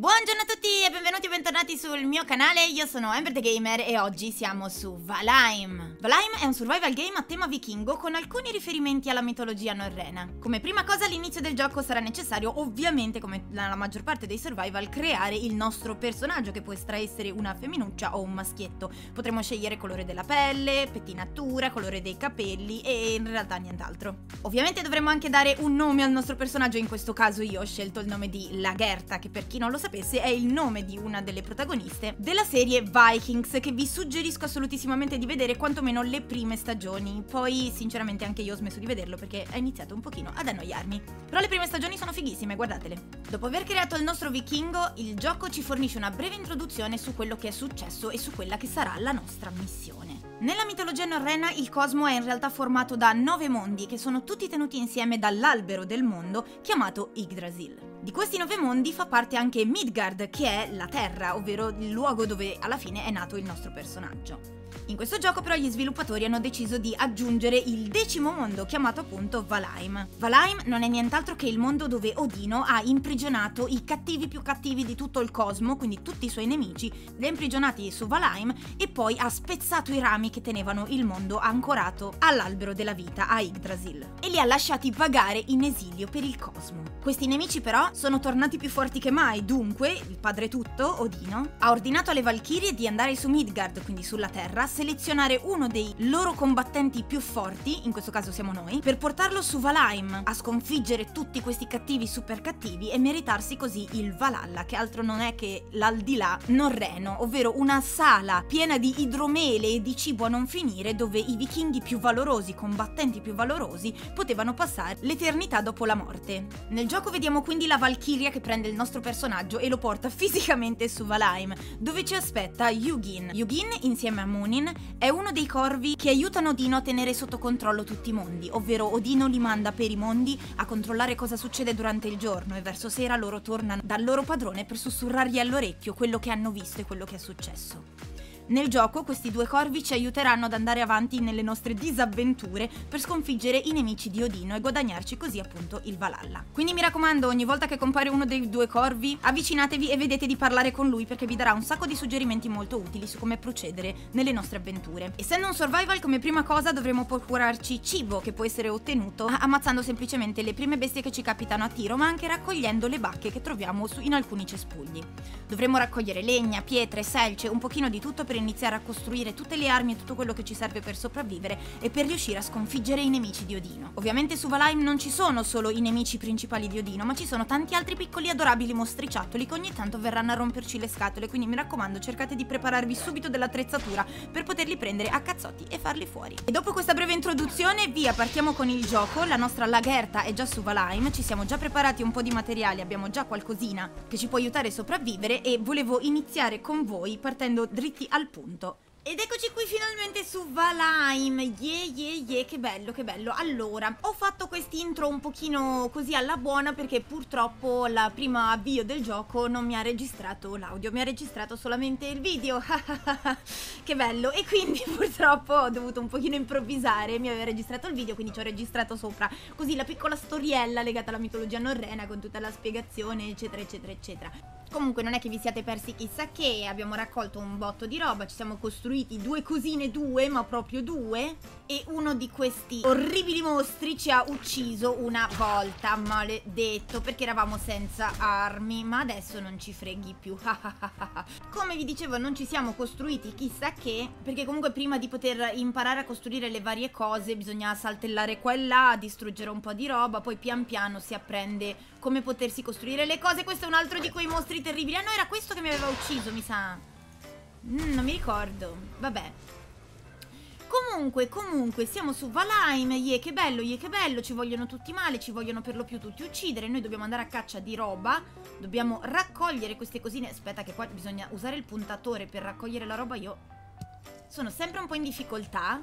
Buongiorno a tutti e benvenuti o bentornati sul mio canale, io sono Amber the Gamer e oggi siamo su Valheim. Valheim è un survival game a tema vichingo con alcuni riferimenti alla mitologia norrena. Come prima cosa all'inizio del gioco sarà necessario, ovviamente come nella maggior parte dei survival, creare il nostro personaggio che può essere una femminuccia o un maschietto. Potremo scegliere colore della pelle, pettinatura, colore dei capelli e in realtà nient'altro. Ovviamente dovremo anche dare un nome al nostro personaggio, in questo caso io ho scelto il nome di Lagerta che per chi non lo sapesse sapesse è il nome di una delle protagoniste della serie Vikings che vi suggerisco assolutissimamente di vedere quantomeno le prime stagioni. Poi sinceramente anche io ho smesso di vederlo perché ha iniziato un pochino ad annoiarmi. Però le prime stagioni sono fighissime, guardatele. Dopo aver creato il nostro vichingo, il gioco ci fornisce una breve introduzione su quello che è successo e su quella che sarà la nostra missione. Nella mitologia norrena il cosmo è in realtà formato da nove mondi che sono tutti tenuti insieme dall'albero del mondo chiamato Yggdrasil. Di questi nove mondi fa parte anche Midgard, che è la Terra, ovvero il luogo dove alla fine è nato il nostro personaggio. In questo gioco però gli sviluppatori hanno deciso di aggiungere il decimo mondo, chiamato appunto Valheim. Valheim non è nient'altro che il mondo dove Odino ha imprigionato i cattivi più cattivi di tutto il cosmo, quindi tutti i suoi nemici, li ha imprigionati su Valheim e poi ha spezzato i rami che tenevano il mondo ancorato all'albero della vita, a Yggdrasil, e li ha lasciati vagare in esilio per il cosmo. Questi nemici però sono tornati più forti che mai, dunque il padre tutto, Odino, ha ordinato alle Valchirie di andare su Midgard, quindi sulla Terra, selezionare uno dei loro combattenti più forti, in questo caso siamo noi, per portarlo su Valheim a sconfiggere tutti questi cattivi super cattivi e meritarsi così il Valhalla, che altro non è che l'aldilà norreno, ovvero una sala piena di idromele e di cibo a non finire dove i vichinghi più valorosi, combattenti più valorosi, potevano passare l'eternità dopo la morte. Nel gioco vediamo quindi la Valchiria che prende il nostro personaggio e lo porta fisicamente su Valheim, dove ci aspetta Yugin. Yugin insieme a Munin è uno dei corvi che aiutano Odino a tenere sotto controllo tutti i mondi, ovvero Odino li manda per i mondi a controllare cosa succede durante il giorno e verso sera loro tornano dal loro padrone per sussurrargli all'orecchio quello che hanno visto e quello che è successo. Nel gioco questi due corvi ci aiuteranno ad andare avanti nelle nostre disavventure per sconfiggere i nemici di Odino e guadagnarci così appunto il Valhalla. Quindi mi raccomando, ogni volta che compare uno dei due corvi, avvicinatevi e vedete di parlare con lui perché vi darà un sacco di suggerimenti molto utili su come procedere nelle nostre avventure. Essendo un survival, come prima cosa dovremo procurarci cibo che può essere ottenuto ammazzando semplicemente le prime bestie che ci capitano a tiro, ma anche raccogliendo le bacche che troviamo in alcuni cespugli. Dovremo raccogliere legna, pietre, selce, un pochino di tutto per iniziare a costruire tutte le armi e tutto quello che ci serve per sopravvivere e per riuscire a sconfiggere i nemici di Odino. Ovviamente su Valheim non ci sono solo i nemici principali di Odino, ma ci sono tanti altri piccoli adorabili mostriciattoli che ogni tanto verranno a romperci le scatole, quindi mi raccomando cercate di prepararvi subito dell'attrezzatura per poterli prendere a cazzotti e farli fuori. E dopo questa breve introduzione, via, partiamo con il gioco, la nostra lagherta è già su Valheim, ci siamo già preparati un po' di materiali, abbiamo già qualcosina che ci può aiutare a sopravvivere e volevo iniziare con voi partendo dritti al punto. Ed eccoci qui finalmente su Valheim, yeah yeah yeah, che bello, che bello. Allora, ho fatto quest'intro un pochino così alla buona perché purtroppo la prima avvio del gioco non mi ha registrato l'audio Mi ha registrato solamente il video, che bello. E quindi purtroppo ho dovuto un pochino improvvisare, mi aveva registrato il video quindi ci ho registrato sopra. Così la piccola storiella legata alla mitologia norrena con tutta la spiegazione eccetera eccetera eccetera Comunque non è che vi siate persi chissà che, abbiamo raccolto un botto di roba, ci siamo costruiti due cosine, due, ma proprio due. E uno di questi orribili mostri ci ha ucciso una volta, maledetto, perché eravamo senza armi, ma adesso non ci freghi più. Come vi dicevo non ci siamo costruiti chissà che, perché comunque prima di poter imparare a costruire le varie cose bisogna saltellare qua e là, distruggere un po' di roba, poi pian piano si apprende come potersi costruire le cose. Questo è un altro di quei mostri terribili. Ah no, era questo che mi aveva ucciso, mi sa. Mm, non mi ricordo. Vabbè. Comunque, comunque, siamo su Valheim, yeah, che bello, yeah, che bello, ci vogliono tutti male, ci vogliono per lo più tutti uccidere, noi dobbiamo andare a caccia di roba, dobbiamo raccogliere queste cosine, aspetta che qua bisogna usare il puntatore per raccogliere la roba, io sono sempre un po' in difficoltà,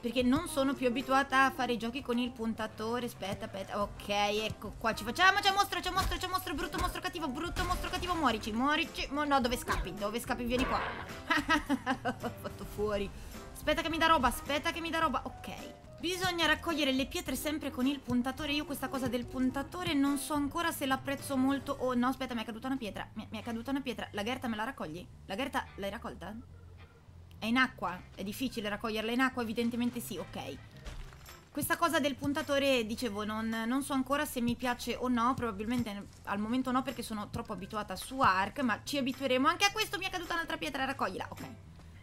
perché non sono più abituata a fare i giochi con il puntatore Aspetta, aspetta, ok, ecco qua Ci facciamo, c'è mostro, c'è mostro, c'è mostro Brutto mostro cattivo, brutto mostro cattivo Muorici, muorici, Mo no, dove scappi? Dove scappi? Vieni qua Ho fatto fuori Aspetta che mi dà roba, aspetta che mi dà roba Ok Bisogna raccogliere le pietre sempre con il puntatore. Io questa cosa del puntatore non so ancora se l'apprezzo molto. Oh no, aspetta, mi è caduta una pietra. Mi, mi è caduta una pietra. La Gerta me la raccogli? La Gerta l'hai raccolta? È in acqua? È difficile raccoglierla in acqua? Evidentemente sì, ok. Questa cosa del puntatore, dicevo, non, non, so ancora se mi piace o no, probabilmente al momento no perché sono troppo abituata su Ark, ma ci abitueremo anche a questo, mi è caduta un'altra pietra, raccoglila, ok.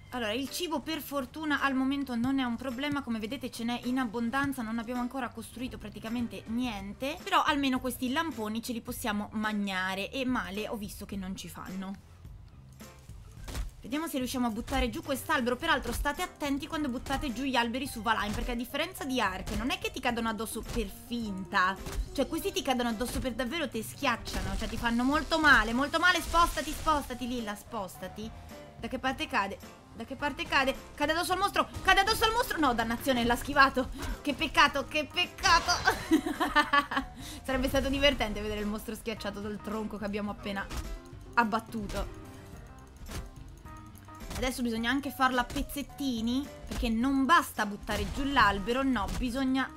Allora, il cibo per fortuna al momento non è un problema, come vedete ce n'è in abbondanza, non abbiamo ancora costruito praticamente niente, però almeno questi lamponi ce li possiamo mangiare e male ho visto che non ci fanno. Vediamo se riusciamo a buttare giù quest'albero. Peraltro state attenti quando buttate giù gli alberi su Valheim, perché a differenza di Ark non è che ti cadono addosso per finta. Cioè questi ti cadono addosso per davvero, ti schiacciano, cioè ti fanno molto male, molto male. Spostati, spostati, Lilla, spostati. Da che parte cade? Da che parte cade? Cade addosso al mostro! Cade addosso al mostro! No, dannazione, l'ha schivato! Che peccato, che peccato! Sarebbe stato divertente vedere il mostro schiacciato dal tronco che abbiamo appena abbattuto. Adesso bisogna anche farlo a pezzettini, perché non basta buttare giù l'albero, no, bisogna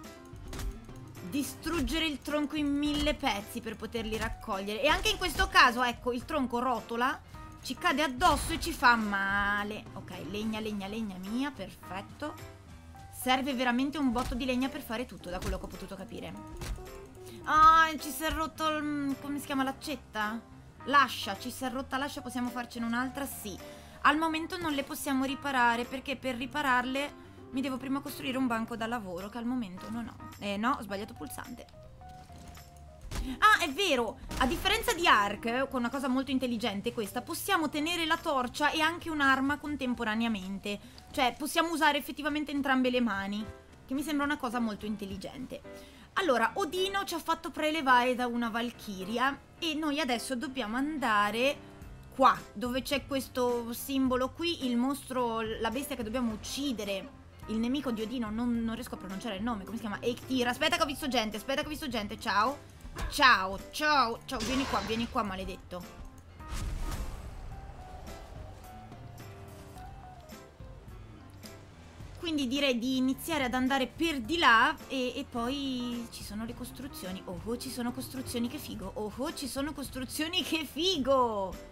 distruggere il tronco in mille pezzi per poterli raccogliere. E anche in questo caso, ecco, il tronco rotola, ci cade addosso e ci fa male. Ok, legna, legna, legna mia, perfetto. Serve veramente un botto di legna per fare tutto, da quello che ho potuto capire. Ah, ci si è rotto il... come si chiama l'accetta? L'ascia, ci si è rotta l'ascia, possiamo farcene un'altra? Sì. Al momento non le possiamo riparare perché per ripararle mi devo prima costruire un banco da lavoro che al momento non ho. Eh no, ho sbagliato pulsante. Ah, è vero! A differenza di Ark, con una cosa molto intelligente questa, possiamo tenere la torcia e anche un'arma contemporaneamente. Cioè, possiamo usare effettivamente entrambe le mani, che mi sembra una cosa molto intelligente. Allora, Odino ci ha fatto prelevare da una Valchiria e noi adesso dobbiamo andare qua, dove c'è questo simbolo qui, il mostro, la bestia che dobbiamo uccidere, il nemico di Odino, non, non riesco a pronunciare il nome, come si chiama? Eiktir, aspetta che ho visto gente, aspetta che ho visto gente, ciao, ciao, ciao, ciao, vieni qua, vieni qua, maledetto. Quindi direi di iniziare ad andare per di là e, e, poi ci sono le costruzioni. Oh, oh, ci sono costruzioni, che figo. Oh, oh, ci sono costruzioni, che figo.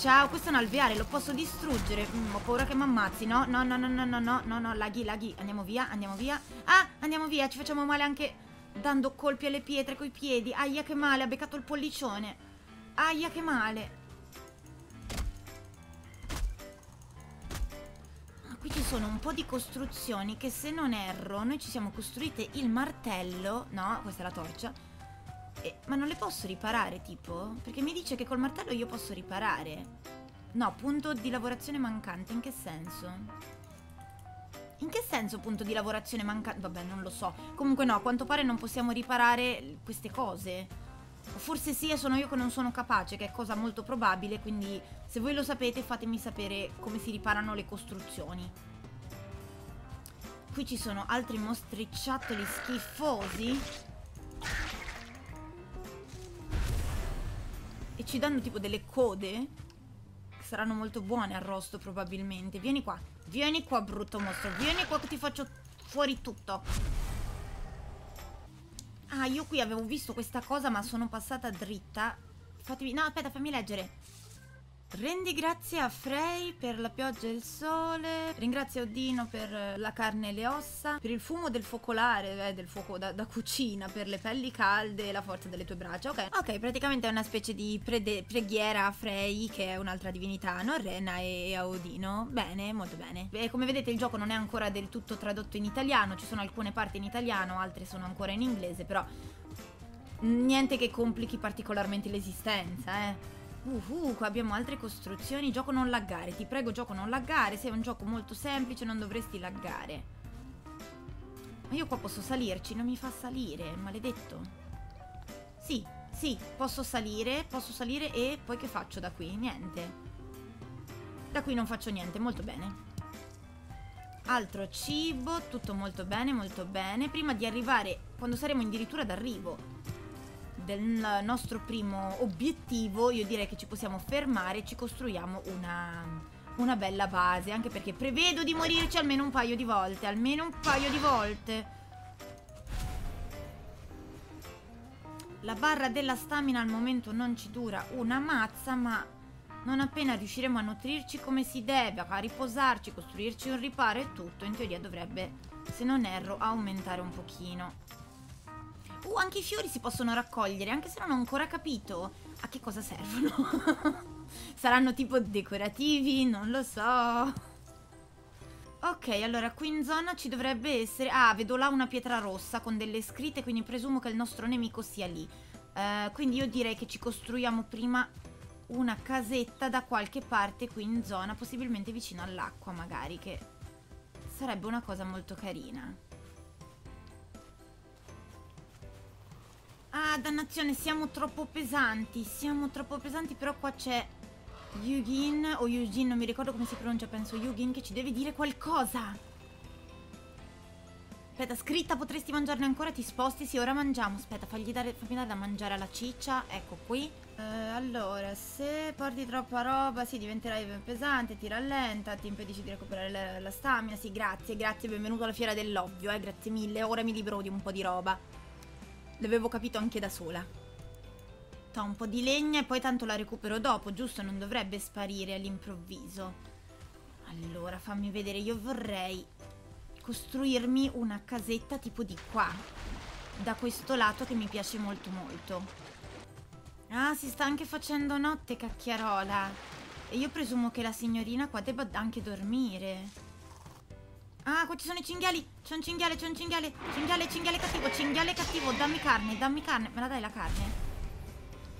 Ciao, questo è un alveare, lo posso distruggere. Mm, ho paura che mi ammazzi. No, no, no, no, no, no, no, no, no, laghi, laghi. Andiamo via, andiamo via. Ah, andiamo via, ci facciamo male anche dando colpi alle pietre coi piedi. Aia che male, ha beccato il pollicione. Aia che male. Qui ci sono un po' di costruzioni che se non erro noi ci siamo costruite il martello. No, questa è la torcia eh, ma non le posso riparare, tipo? Perché mi dice che col martello io posso riparare. No, punto di lavorazione mancante, in che senso? In che senso punto di lavorazione mancante? Vabbè, non lo so. Comunque no, a quanto pare non possiamo riparare queste cose. Forse sì e sono io che non sono capace, che è cosa molto probabile, quindi se voi lo sapete fatemi sapere come si riparano le costruzioni. Qui ci sono altri mostricciattoli schifosi. E ci danno tipo delle code Che saranno molto buone arrosto probabilmente. Vieni qua Vieni qua brutto mostro Vieni qua che ti faccio fuori tutto. Ah io qui avevo visto questa cosa ma sono passata dritta. Fatemi... No aspetta fammi leggere Rendi grazie a Frey per la pioggia e il sole. Ringrazia Odino per la carne e le ossa. Per il fumo del focolare, eh, del fuoco da, da, cucina. Per le pelli calde e la forza delle tue braccia. Ok, ok, praticamente è una specie di preghiera a Frey, che è un'altra divinità norrena, e a Odino. Bene, molto bene. E come vedete il gioco non è ancora del tutto tradotto in italiano. Ci sono alcune parti in italiano, altre sono ancora in inglese, però niente che complichi particolarmente l'esistenza, eh. Uh, qua abbiamo altre costruzioni. Gioco non laggare. Ti prego, gioco non laggare. Sei un gioco molto semplice, non dovresti laggare. Ma io qua posso salirci, non mi fa salire, maledetto. Sì, sì, posso salire, posso salire e poi che faccio da qui? Niente. Da qui non faccio niente, molto bene. Altro cibo, tutto molto bene, molto bene. Prima di arrivare, quando saremo addirittura d'arrivo del nostro primo obiettivo, io direi che ci possiamo fermare e ci costruiamo una, una bella base, anche perché prevedo di morirci almeno un paio di volte, almeno un paio di volte. La barra della stamina al momento non ci dura una mazza, ma non appena riusciremo a nutrirci come si deve, a riposarci, costruirci un riparo e tutto, in teoria dovrebbe, se non erro, aumentare un pochino. Uh, anche i fiori si possono raccogliere, anche se non ho ancora capito a che cosa servono. Saranno tipo decorativi, non lo so. Ok, allora qui in zona ci dovrebbe essere... Ah, vedo là una pietra rossa con delle scritte, quindi presumo che il nostro nemico sia lì. Uh, quindi io direi che ci costruiamo prima una casetta da qualche parte qui in zona, possibilmente vicino all'acqua magari, che sarebbe una cosa molto carina. Ah, dannazione, siamo troppo pesanti, siamo troppo pesanti, però qua c'è Yugin o Yugin, non mi ricordo come si pronuncia, penso Yugin, che ci deve dire qualcosa. Aspetta, scritta, potresti mangiarne ancora, ti sposti? Sì, ora mangiamo. Aspetta, fagli dare, fammi dare da mangiare alla ciccia. Ecco qui. Eh, allora, se porti troppa roba, sì, diventerai pesante, ti rallenta, ti impedisce di recuperare la, la stamina. Sì, grazie, grazie, benvenuto alla fiera dell'ovvio, eh, grazie mille. Ora mi libero di un po' di roba. L'avevo capito anche da sola. Ho un po' di legna e poi tanto la recupero dopo, giusto? Non dovrebbe sparire all'improvviso. Allora, fammi vedere, io vorrei costruirmi una casetta tipo di qua. Da questo lato che mi piace molto molto. Ah, si sta anche facendo notte, cacchiarola. E io presumo che la signorina qua debba anche dormire. Ah, qua ci sono i cinghiali. C'è un cinghiale, c'è un cinghiale. Cinghiale, cinghiale cattivo, cinghiale cattivo. Dammi carne, dammi carne. Me la dai la carne?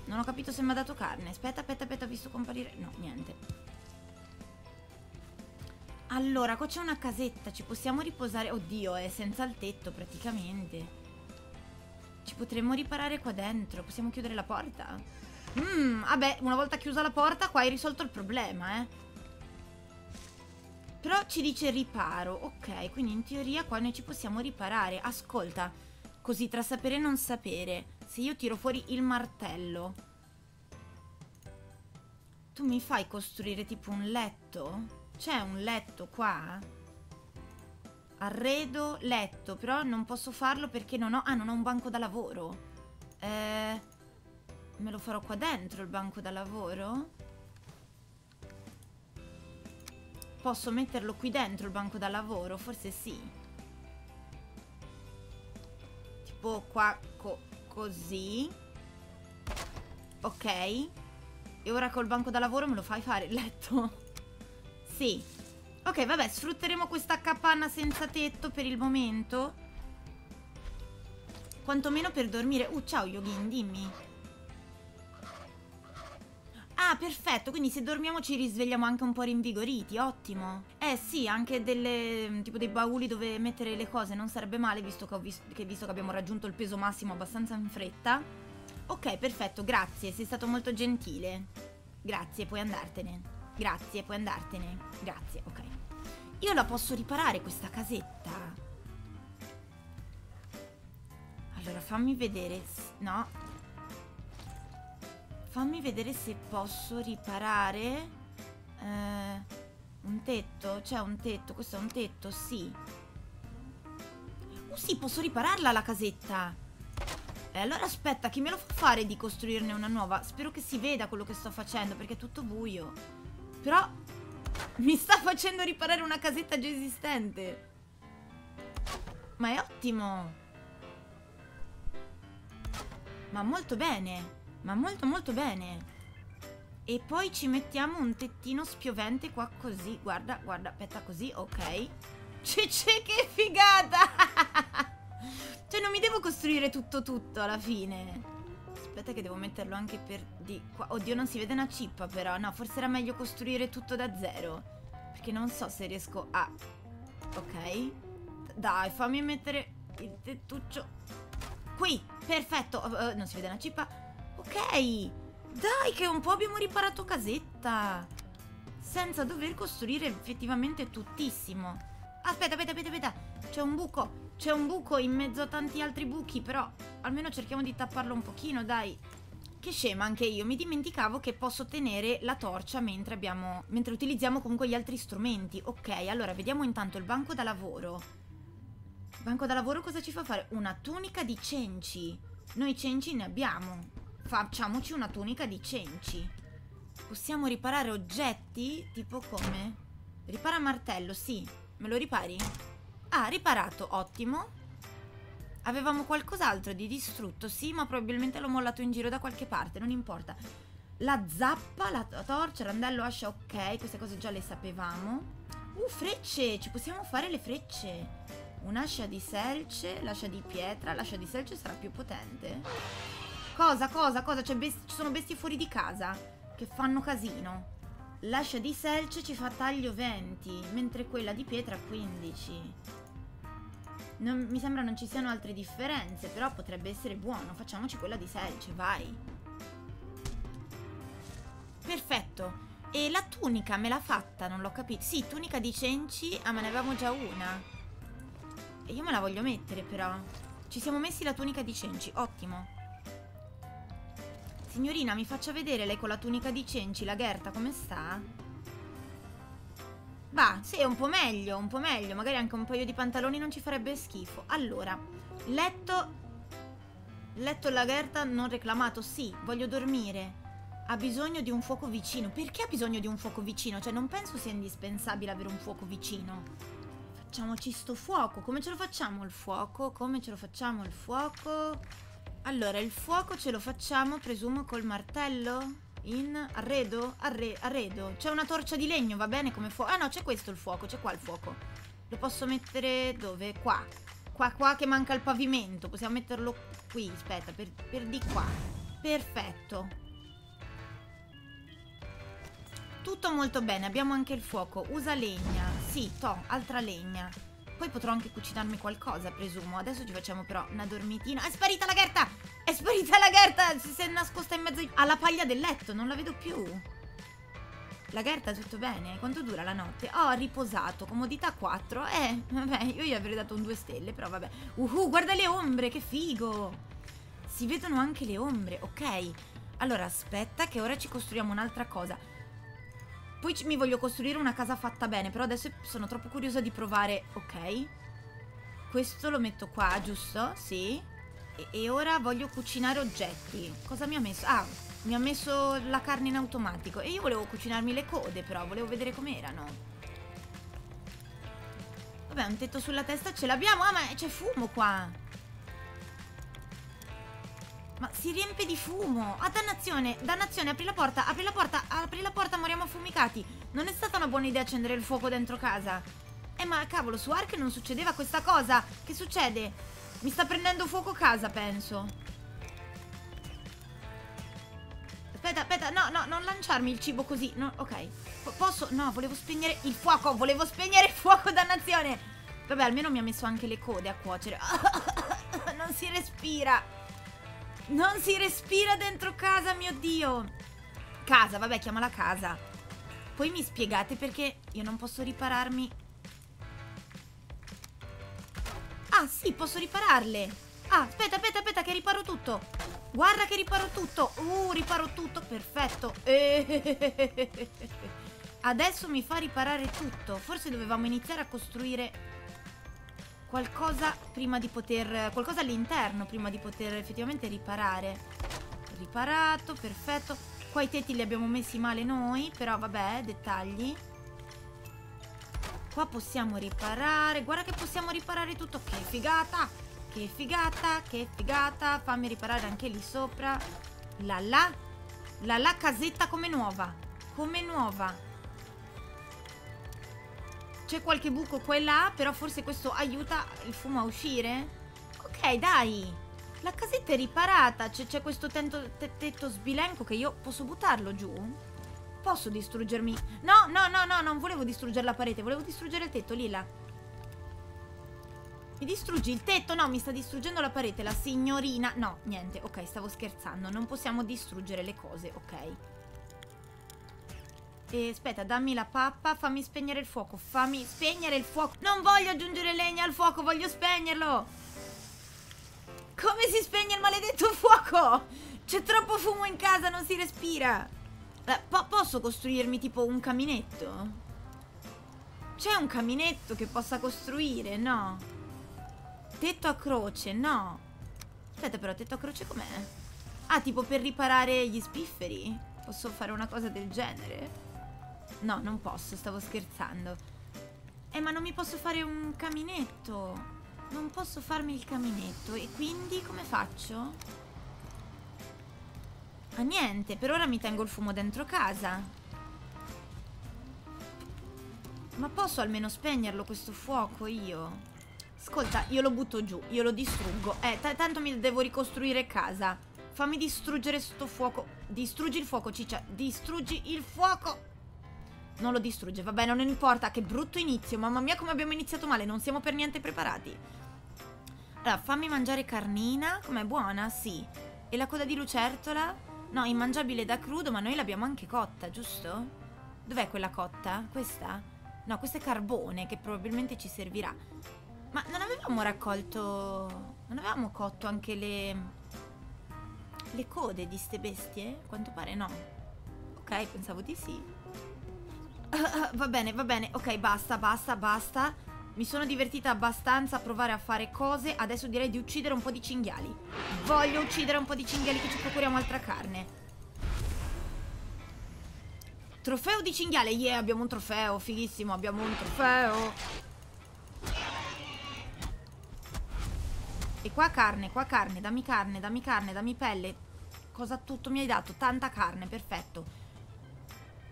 Non ho capito se mi ha dato carne. Aspetta, aspetta, aspetta, ho visto comparire... No, niente. Allora, qua c'è una casetta. Ci possiamo riposare... Oddio, è senza il tetto praticamente. Ci potremmo riparare qua dentro. Possiamo chiudere la porta? Mmm, vabbè, una volta chiusa la porta qua hai risolto il problema, eh. Però ci dice riparo. Ok, quindi in teoria qua noi ci possiamo riparare. Ascolta, così tra sapere e non sapere se io tiro fuori il martello, tu mi fai costruire tipo un letto? C'è un letto qua? Arredo, letto, però non posso farlo perché non ho... Ah, non ho un banco da lavoro. Eh, me lo farò qua dentro il banco da lavoro? Posso metterlo qui dentro il banco da lavoro? Forse sì. Tipo qua... Co Così. Ok. E ora col banco da lavoro me lo fai fare il letto? sì. Ok, vabbè, sfrutteremo questa capanna senza tetto per il momento. Quantomeno per dormire. Uh, ciao Yogin, dimmi. Ah, perfetto, quindi se dormiamo ci risvegliamo anche un po' rinvigoriti, ottimo. Eh sì, anche delle, tipo dei bauli dove mettere le cose non sarebbe male, visto che, visto che, visto che abbiamo raggiunto il peso massimo abbastanza in fretta. Ok, perfetto, grazie, sei stato molto gentile. Grazie, puoi andartene. Grazie, puoi andartene. Grazie, ok. Io la posso riparare questa casetta? Allora, fammi vedere. No, Fammi vedere se posso riparare eh, un tetto. C'è un tetto, questo è un tetto, sì. Oh sì, posso ripararla la casetta. E allora aspetta, chi me lo fa fare di costruirne una nuova? Spero che si veda quello che sto facendo, perché è tutto buio. Però mi sta facendo riparare una casetta già esistente. Ma è ottimo. Ma molto bene. Ma molto molto bene. E poi ci mettiamo un tettino spiovente qua così. Guarda, guarda, aspetta così, ok. Cece, che figata! cioè non mi devo costruire tutto tutto alla fine. Aspetta che devo metterlo anche per di qua. Oddio, non si vede una cippa però. No, forse era meglio costruire tutto da zero. Perché non so se riesco a... Ok. Dai, fammi mettere il tettuccio qui. Perfetto. Uh, non si vede una cippa. Ok, dai che un po' abbiamo riparato casetta. Senza dover costruire effettivamente tuttissimo. Aspetta, aspetta, aspetta, aspetta. C'è un buco. C'è un buco in mezzo a tanti altri buchi, però almeno cerchiamo di tapparlo un pochino, dai. Che scema anche io, mi dimenticavo che posso tenere la torcia mentre abbiamo... mentre utilizziamo comunque gli altri strumenti. Ok, allora vediamo intanto il banco da lavoro. Il banco da lavoro cosa ci fa fare? Una tunica di cenci. Noi cenci ne abbiamo. Facciamoci una tunica di cenci. Possiamo riparare oggetti? Tipo come? Ripara martello, sì. Me lo ripari? Ah, riparato, ottimo. Avevamo qualcos'altro di distrutto, sì, ma probabilmente l'ho mollato in giro da qualche parte, non importa. La zappa, la torcia, randello, ascia, ok, queste cose già le sapevamo. Uh, frecce, ci possiamo fare le frecce. Un'ascia di selce, l'ascia di pietra, l'ascia di selce sarà più potente. Cosa, cosa, cosa? Cioè, ci sono bestie fuori di casa che fanno casino. L'ascia di selce ci fa taglio 20, mentre quella di pietra 15. Non, mi sembra non ci siano altre differenze, però potrebbe essere buono. Facciamoci quella di selce, vai. Perfetto. E la tunica me l'ha fatta, non l'ho capito. Sì, tunica di cenci. Ah, ma ne avevamo già una. E io me la voglio mettere, però. Ci siamo messi la tunica di cenci, ottimo. Signorina, mi faccia vedere lei con la tunica di cenci, la Gerta, come sta? Va, sì, un po' meglio, un po' meglio. Magari anche un paio di pantaloni non ci farebbe schifo. Allora, letto... Letto la Gerta non reclamato, sì, voglio dormire. Ha bisogno di un fuoco vicino. Perché ha bisogno di un fuoco vicino? Cioè, non penso sia indispensabile avere un fuoco vicino. Facciamoci sto fuoco. Come ce lo facciamo il fuoco? Come ce lo facciamo il fuoco? Allora, il fuoco ce lo facciamo, presumo, col martello? In arredo? Arre arredo. C'è una torcia di legno, va bene come fuoco? Ah no, c'è questo il fuoco, c'è qua il fuoco. Lo posso mettere dove? Qua. Qua, qua che manca il pavimento. Possiamo metterlo qui, aspetta, per, per di qua. Perfetto. Tutto molto bene, abbiamo anche il fuoco. Usa legna. Sì, to, altra legna. Poi potrò anche cucinarmi qualcosa, presumo. Adesso ci facciamo però una dormitina. È sparita la Gerta! È sparita la Gerta! Si è nascosta in mezzo alla paglia del letto, non la vedo più. La Gerta tutto bene? Quanto dura la notte? Oh, riposato, comodità 4. Eh, vabbè, io gli avrei dato un 2 stelle, però vabbè. Uhu, guarda le ombre, che figo! Si vedono anche le ombre, ok. Allora, aspetta che ora ci costruiamo un'altra cosa. Poi mi voglio costruire una casa fatta bene, però adesso sono troppo curiosa di provare. Ok. Questo lo metto qua, giusto? Sì. E, e ora voglio cucinare oggetti. Cosa mi ha messo? Ah, mi ha messo la carne in automatico. E io volevo cucinarmi le code, però. Volevo vedere com'erano. Vabbè, un tetto sulla testa ce l'abbiamo. Ah, ma c'è fumo qua. Ma si riempie di fumo. Ah, dannazione, dannazione, apri la porta, apri la porta, apri la porta, moriamo affumicati. Non è stata una buona idea accendere il fuoco dentro casa. Eh, ma cavolo, su Ark non succedeva questa cosa. Che succede? Mi sta prendendo fuoco casa, penso. Aspetta, aspetta, no, no, non lanciarmi il cibo così. No, ok. P posso? No, volevo spegnere il fuoco, volevo spegnere il fuoco, dannazione. Vabbè, almeno mi ha messo anche le code a cuocere. non si respira. Non si respira dentro casa, mio Dio. Casa, vabbè, chiamala casa. Poi mi spiegate perché io non posso ripararmi. Ah, sì, posso ripararle. Ah, aspetta, aspetta, aspetta, che riparo tutto. Guarda che riparo tutto. Uh, riparo tutto, perfetto. Adesso mi fa riparare tutto. Forse dovevamo iniziare a costruire qualcosa prima di poter... qualcosa all'interno prima di poter effettivamente riparare. Riparato, perfetto. Qua i tetti li abbiamo messi male noi, però vabbè, dettagli. Qua possiamo riparare. Guarda che possiamo riparare tutto. Che figata! Che figata, che figata. Fammi riparare anche lì sopra. La la. La la casetta come nuova. Come nuova. C'è qualche buco qua e là, però forse questo aiuta il fumo a uscire? Ok, dai. La casetta è riparata. C'è questo tento, tetto sbilenco che io posso buttarlo giù? Posso distruggermi? No, no, no, no, non volevo distruggere la parete. Volevo distruggere il tetto, Lila. Mi distruggi il tetto? No, mi sta distruggendo la parete, la signorina. No, niente, ok, stavo scherzando. Non possiamo distruggere le cose, ok. E aspetta, dammi la pappa, fammi spegnere il fuoco, fammi spegnere il fuoco. Non voglio aggiungere legna al fuoco, voglio spegnerlo. Come si spegne il maledetto fuoco? C'è troppo fumo in casa, non si respira. Eh, po posso costruirmi tipo un caminetto? C'è un caminetto che possa costruire? No. Tetto a croce, no. Aspetta però, tetto a croce com'è? Ah, tipo per riparare gli spifferi? Posso fare una cosa del genere? No, non posso, stavo scherzando. Eh, ma non mi posso fare un caminetto. Non posso farmi il caminetto. E quindi come faccio? Ah, niente. Per ora mi tengo il fumo dentro casa. Ma posso almeno spegnerlo questo fuoco io? Ascolta, io lo butto giù, io lo distruggo. Eh, tanto mi devo ricostruire casa. Fammi distruggere sto fuoco. Distruggi il fuoco, ciccia. Distruggi il fuoco. Non lo distrugge, vabbè, non importa. Che brutto inizio. Mamma mia, come abbiamo iniziato male. Non siamo per niente preparati. Allora, fammi mangiare carnina. Com'è buona? Sì. E la coda di lucertola? No, immangiabile da crudo, ma noi l'abbiamo anche cotta, giusto? Dov'è quella cotta? Questa? No, questo è carbone, che probabilmente ci servirà. Ma non avevamo raccolto... Non avevamo cotto anche le... Le code di ste bestie? Quanto pare no. Ok, pensavo di sì. Va bene, va bene. Ok, basta, basta, basta. Mi sono divertita abbastanza a provare a fare cose. Adesso direi di uccidere un po' di cinghiali. Voglio uccidere un po' di cinghiali che ci procuriamo altra carne. Trofeo di cinghiale. Yeah, abbiamo un trofeo. Fighissimo, abbiamo un trofeo. E qua carne, qua carne. Dammi carne, dammi carne, dammi pelle. Cosa tutto mi hai dato? Tanta carne, perfetto.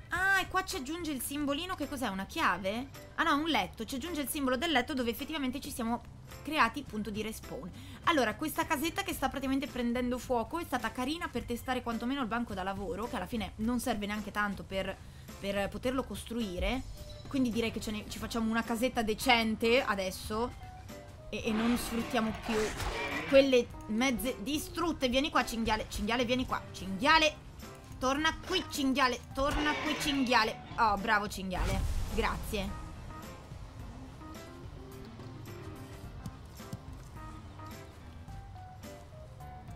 Ah, e qua ci aggiunge il simbolino, che cos'è? Una chiave? Ah no, un letto, ci aggiunge il simbolo del letto dove effettivamente ci siamo creati il punto di respawn. Allora, questa casetta che sta praticamente prendendo fuoco è stata carina per testare quantomeno il banco da lavoro, che alla fine non serve neanche tanto per, per poterlo costruire. Quindi direi che ne, ci facciamo una casetta decente adesso e, e non sfruttiamo più quelle mezze distrutte. Vieni qua, cinghiale, cinghiale, vieni qua, cinghiale, Torna qui, cinghiale. Torna qui, cinghiale. Oh, bravo, cinghiale. Grazie.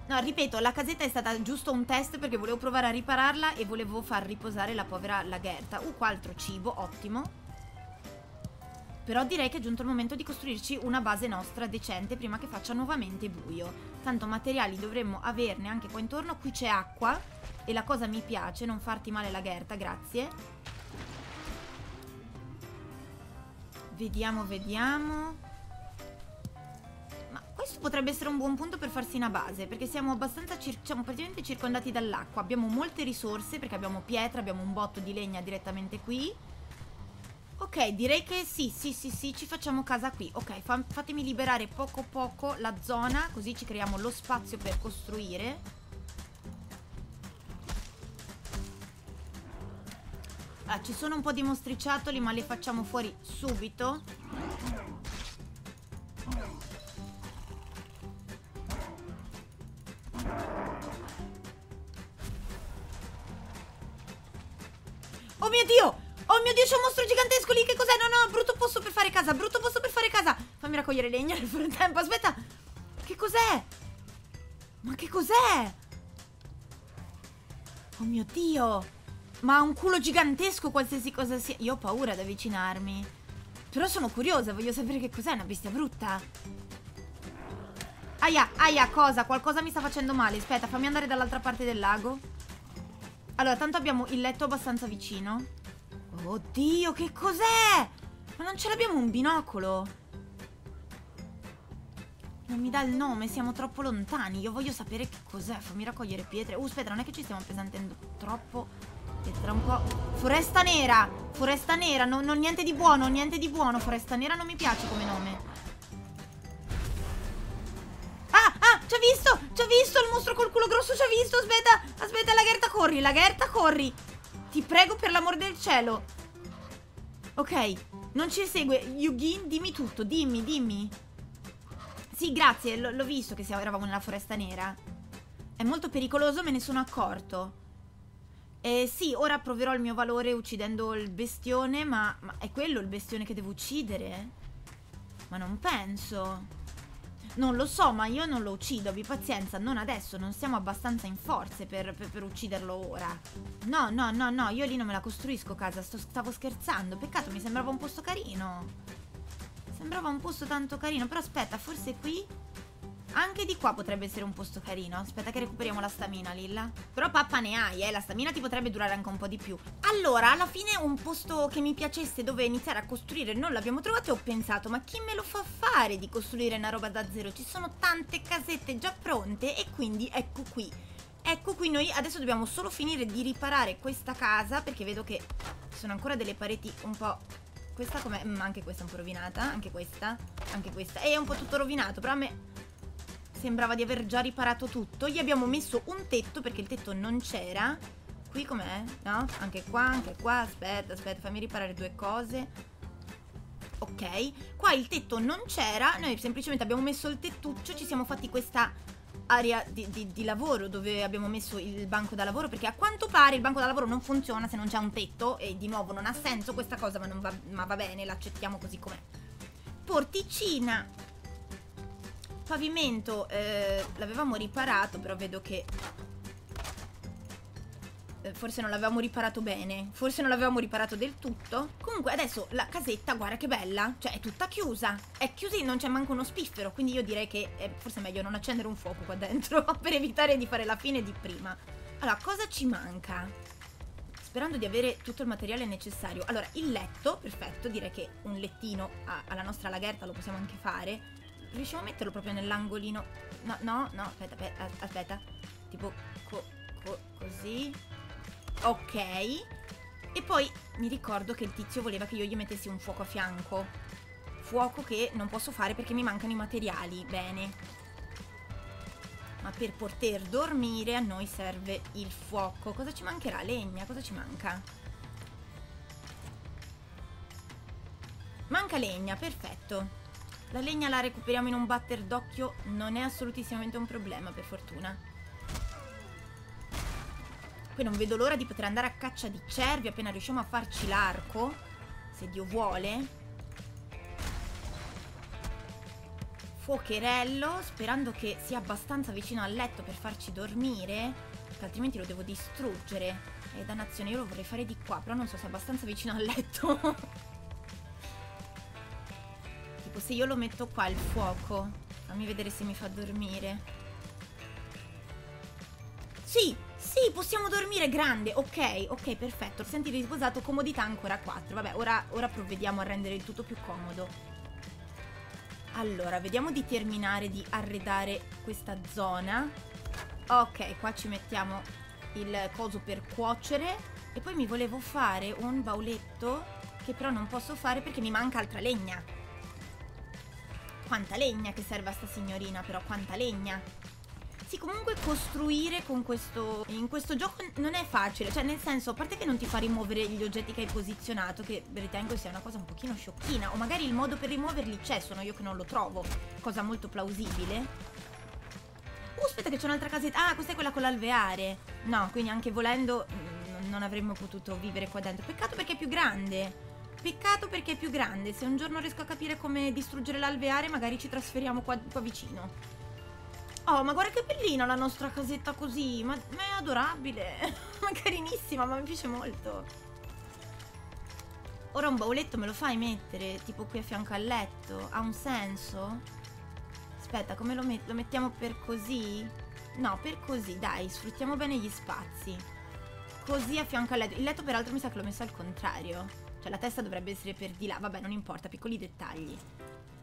No, ripeto, la casetta è stata giusto un test perché volevo provare a ripararla e volevo far riposare la povera lagherta. Uh, qua altro cibo, ottimo. Però direi che è giunto il momento di costruirci una base nostra decente prima che faccia nuovamente buio. Tanto materiali dovremmo averne anche qua intorno. Qui c'è acqua e la cosa mi piace, non farti male la Gerta, grazie. Vediamo, vediamo. Ma questo potrebbe essere un buon punto per farsi una base, perché siamo abbastanza, siamo praticamente circondati dall'acqua. Abbiamo molte risorse, perché abbiamo pietra, abbiamo un botto di legna direttamente qui. Ok, direi che sì, sì, sì, sì, ci facciamo casa qui. Ok, fa fatemi liberare poco poco la zona, così ci creiamo lo spazio per costruire. Ah, ci sono un po' di mostriciattoli, ma li facciamo fuori subito. Oh mio Dio! Oh mio Dio, c'è un mostro gigantesco lì, che cos'è? No, no, brutto posto per fare casa, brutto posto per fare casa. Fammi raccogliere legna nel frattempo, aspetta. Che cos'è? Ma che cos'è? Oh mio Dio. Ma ha un culo gigantesco qualsiasi cosa sia. Io ho paura ad avvicinarmi. Però sono curiosa, voglio sapere che cos'è, una bestia brutta. Aia, aia, cosa? Qualcosa mi sta facendo male. Aspetta, fammi andare dall'altra parte del lago. Allora, tanto abbiamo il letto abbastanza vicino Oddio, che cos'è? Ma non ce l'abbiamo un binocolo? Non mi dà il nome, siamo troppo lontani. Io voglio sapere che cos'è. Fammi raccogliere pietre. Uh, aspetta, non è che ci stiamo appesantendo troppo. Tra un po'... Foresta nera! Foresta nera, non, non niente di buono, niente di buono. Foresta nera non mi piace come nome. Ah, ah, ci ha visto! Ci ha visto il mostro col culo grosso, ci ha visto! Aspetta, aspetta, la Gerta, corri, la Gerta, corri! Ti prego per l'amor del cielo. Ok, non ci segue. Yugin, dimmi tutto. Dimmi, dimmi. Sì, grazie. L'ho visto che eravamo nella foresta nera. È molto pericoloso, me ne sono accorto. Eh sì, ora proverò il mio valore uccidendo il bestione, ma, ma è quello il bestione che devo uccidere? Ma non penso. Non lo so, ma io non lo uccido, abbi pazienza, non adesso, non siamo abbastanza in forze per, per, per ucciderlo ora. No, no, no, no, io lì non me la costruisco casa, sto, stavo scherzando, peccato, mi sembrava un posto carino. Sembrava un posto tanto carino, però aspetta, forse qui anche di qua potrebbe essere un posto carino. Aspetta che recuperiamo la stamina, Lilla. Però pappa ne hai, eh. La stamina ti potrebbe durare anche un po' di più. Allora, alla fine un posto che mi piacesse dove iniziare a costruire non l'abbiamo trovato e ho pensato, ma chi me lo fa fare di costruire una roba da zero? Ci sono tante casette già pronte e quindi ecco qui. Ecco qui noi adesso dobbiamo solo finire di riparare questa casa perché vedo che ci sono ancora delle pareti un po'... Questa com'è? Mm, anche questa è un po' rovinata, anche questa, anche questa. E è un po' tutto rovinato, però a me sembrava di aver già riparato tutto. Gli abbiamo messo un tetto perché il tetto non c'era. Qui com'è? No? Anche qua, anche qua. Aspetta, aspetta, fammi riparare due cose. Ok. Qua il tetto non c'era. Noi semplicemente abbiamo messo il tettuccio. Ci siamo fatti questa area di, di, di, lavoro dove abbiamo messo il banco da lavoro perché a quanto pare il banco da lavoro non funziona se non c'è un tetto e di nuovo non ha senso questa cosa ma, va, ma va bene, l'accettiamo così com'è. Porticina Pavimento eh, l'avevamo riparato, però vedo che... Eh, forse non l'avevamo riparato bene. Forse non l'avevamo riparato del tutto. Comunque adesso la casetta, guarda che bella. Cioè è tutta chiusa. È chiusa e non c'è manco uno spiffero. Quindi io direi che è forse meglio non accendere un fuoco qua dentro. per evitare di fare la fine di prima. Allora, cosa ci manca? Sperando di avere tutto il materiale necessario. Allora, il letto, perfetto. Direi che un lettino alla nostra lagherta lo possiamo anche fare riusciamo a metterlo proprio nell'angolino? No, no, no, aspetta, aspetta, aspetta. Tipo co co così. Ok. E poi mi ricordo che il tizio voleva che io gli mettessi un fuoco a fianco. Fuoco che non posso fare perché mi mancano i materiali. Bene. Ma per poter dormire a noi serve il fuoco. Cosa ci mancherà? Legna? Cosa ci manca? Manca legna, perfetto. La legna la recuperiamo in un batter d'occhio, non è assolutissimamente un problema, per fortuna. Poi non vedo l'ora di poter andare a caccia di cervi appena riusciamo a farci l'arco, se Dio vuole. Fuocherello, sperando che sia abbastanza vicino al letto per farci dormire, perché altrimenti lo devo distruggere. E dannazione, io lo vorrei fare di qua, però non so se è abbastanza vicino al letto. tipo se io lo metto qua il fuoco Fammi vedere se mi fa dormire. Sì, sì, possiamo dormire grande Ok, ok, perfetto Senti riposato, comodità ancora 4 Vabbè, ora, ora provvediamo a rendere il tutto più comodo. Allora, vediamo di terminare di arredare questa zona. Ok, qua ci mettiamo il coso per cuocere. E poi mi volevo fare un bauletto Che però non posso fare perché mi manca altra legna quanta legna che serve a sta signorina, però quanta legna. Sì, comunque costruire con questo... In questo gioco non è facile, cioè nel senso, a parte che non ti fa rimuovere gli oggetti che hai posizionato, che ritengo sia una cosa un pochino sciocchina, o magari il modo per rimuoverli c'è, sono io che non lo trovo, cosa molto plausibile. Uh, aspetta che c'è un'altra casetta. Ah, questa è quella con l'alveare. No, quindi anche volendo mm, non avremmo potuto vivere qua dentro. Peccato perché è più grande. Peccato perché è più grande. Se un giorno riesco a capire come distruggere l'alveare, magari ci trasferiamo qua, qua vicino. Oh, ma guarda che bellina la nostra casetta così. Ma, ma è adorabile. ma carinissima, ma mi piace molto. Ora un bauletto me lo fai mettere, tipo qui a fianco al letto? Ha un senso? Aspetta, come lo, met lo mettiamo per così? No, per così, dai, sfruttiamo bene gli spazi. Così a fianco al letto. Il letto peraltro mi sa che l'ho messo al contrario. Cioè la testa dovrebbe essere per di là, vabbè non importa, piccoli dettagli.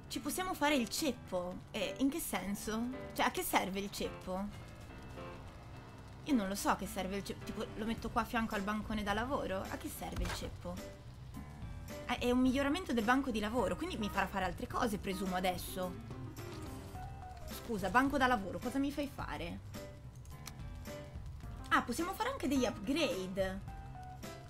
Ci possiamo fare il ceppo? Eh, in che senso? Cioè a che serve il ceppo? Io non lo so a che serve il ceppo, tipo lo metto qua a fianco al bancone da lavoro? A che serve il ceppo? Eh, è un miglioramento del banco di lavoro, quindi mi farà fare altre cose, presumo adesso. Scusa, banco da lavoro, cosa mi fai fare? Ah, possiamo fare anche degli upgrade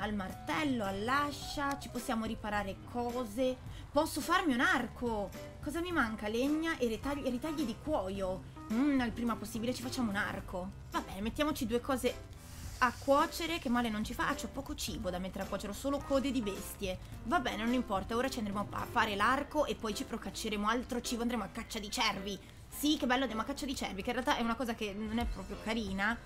al martello, all'ascia, ci possiamo riparare cose. Posso farmi un arco. Cosa mi manca? Legna e ritagli, ritagli di cuoio. Mm, al prima possibile ci facciamo un arco. Va bene, mettiamoci due cose a cuocere, che male non ci fa. Ah, c'ho poco cibo da mettere a cuocere, ho solo code di bestie. Va bene, non importa, ora ci andremo a fare l'arco e poi ci procacceremo altro cibo, andremo a caccia di cervi. Sì, che bello, andiamo a caccia di cervi, che in realtà è una cosa che non è proprio carina.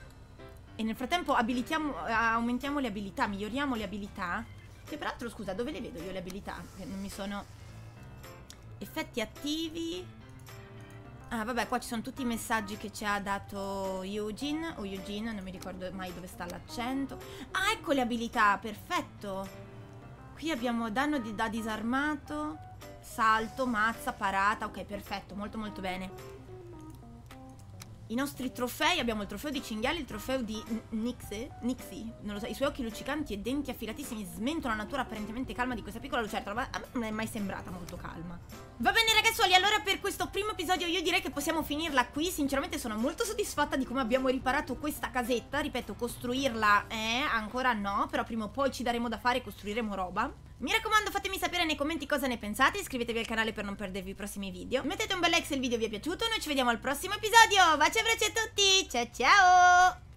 E nel frattempo abilitiamo, aumentiamo le abilità, miglioriamo le abilità. Che peraltro, scusa, dove le vedo io le abilità? Che non mi sono... Effetti attivi... Ah, vabbè, qua ci sono tutti i messaggi che ci ha dato Eugene, o Eugene, non mi ricordo mai dove sta l'accento. Ah, ecco le abilità, perfetto. Qui abbiamo danno di, da disarmato, salto, mazza, parata. Ok, perfetto, molto molto bene. I nostri trofei, abbiamo il trofeo di cinghiali, il trofeo di Nixie, Nixie, non lo so, i suoi occhi luccicanti e denti affilatissimi smentono la natura apparentemente calma di questa piccola lucertola, ma a me non è mai sembrata molto calma. Va bene ragazzuoli, allora per questo primo episodio io direi che possiamo finirla qui, sinceramente sono molto soddisfatta di come abbiamo riparato questa casetta, ripeto, costruirla eh, ancora no, però prima o poi ci daremo da fare e costruiremo roba. Mi raccomando fatemi sapere nei commenti cosa ne pensate, iscrivetevi al canale per non perdervi i prossimi video, mettete un bel like se il video vi è piaciuto, noi ci vediamo al prossimo episodio, baci e abbracci a tutti, ciao ciao!